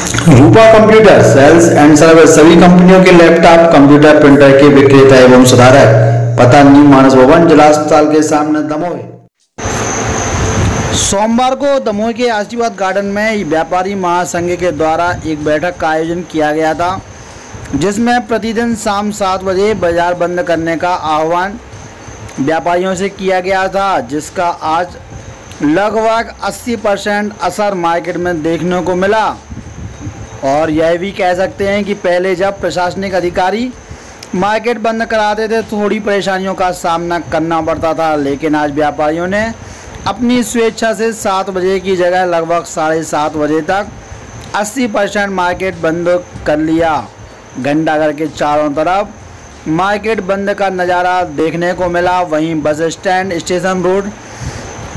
Rupa computer, sales and service सभी कंपनियों के लैपटॉप, कंप्यूटर, प्रिंटर के विक्रेता एवं सुधारक, पता न्यू मानस भवन जिला अस्पताल के सामने दमोह। सोमवार को दमोह के आशीर्वाद गार्डन में व्यापारी महासंघ के द्वारा एक बैठक का आयोजन किया गया था, जिसमें प्रतिदिन शाम सात बजे बाज़ार बंद करने का आह्वान व्यापारियों से किया गया था, जिसका आज लगभग 80 परसेंट असर मार्केट में देखने को मिला। और यह भी कह सकते हैं कि पहले जब प्रशासनिक अधिकारी मार्केट बंद कराते थे, थोड़ी परेशानियों का सामना करना पड़ता था। लेकिन आज व्यापारियों ने अपनी स्वेच्छा से सात बजे की जगह लगभग साढ़े सात बजे तक 80 परसेंट मार्केट बंद कर लिया। घंटाघर के चारों तरफ़ मार्केट बंद का नज़ारा देखने को मिला। वहीं बस स्टैंड स्टेशन रोड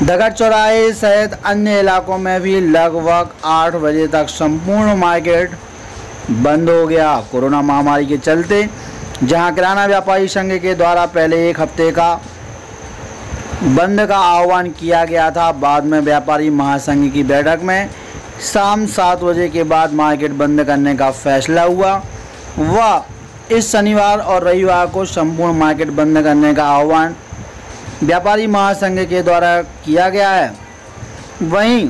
दगड़ चौराहे सहित अन्य इलाकों में भी लगभग आठ बजे तक संपूर्ण मार्केट बंद हो गया। कोरोना महामारी के चलते जहाँ किराना व्यापारी संघ के द्वारा पहले एक हफ़्ते का बंद का आह्वान किया गया था, बाद में व्यापारी महासंघ की बैठक में शाम सात बजे के बाद मार्केट बंद करने का फैसला हुआ। वह इस शनिवार और रविवार को संपूर्ण मार्केट बंद करने का आह्वान व्यापारी महासंघ के द्वारा किया गया है। वहीं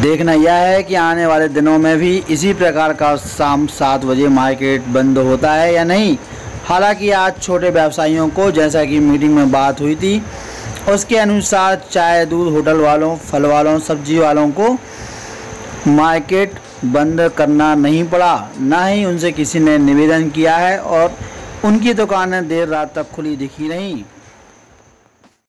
देखना यह है कि आने वाले दिनों में भी इसी प्रकार का शाम सात बजे मार्केट बंद होता है या नहीं। हालाँकि आज छोटे व्यवसायियों को, जैसा कि मीटिंग में बात हुई थी, उसके अनुसार चाय दूध होटल वालों, फल वालों, सब्ज़ी वालों को मार्केट बंद करना नहीं पड़ा। ना ही उनसे किसी ने निवेदन किया है और उनकी दुकानें देर रात तक खुली दिखी रहीं।